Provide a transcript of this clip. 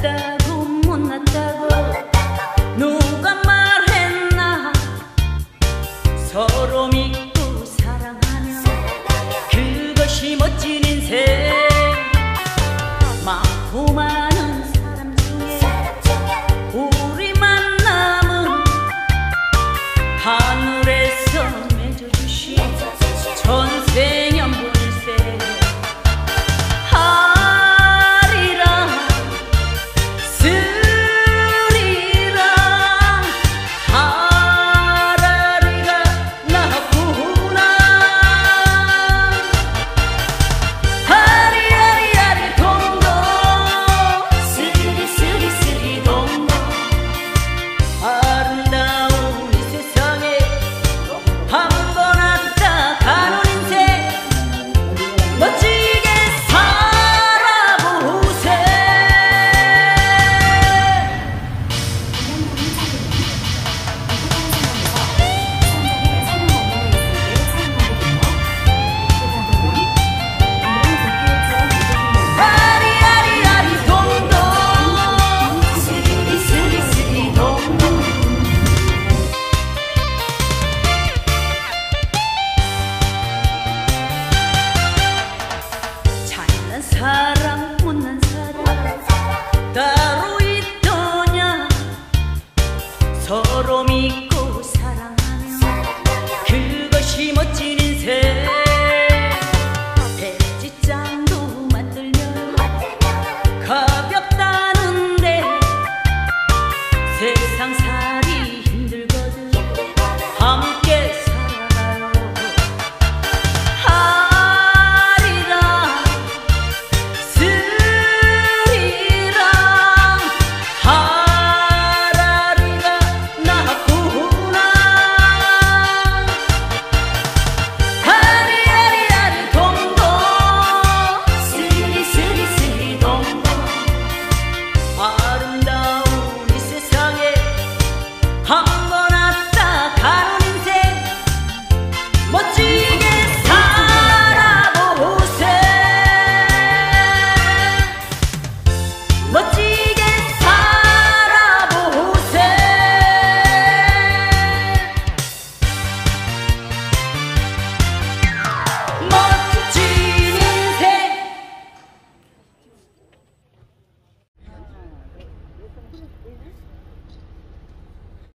못났다고 못났다고 누가 말했나? 서로 믿고 사랑하면 그것이 멋진 인생. 많고 많 사랑 못난 사랑. 따로 있더냐? 서로 믿고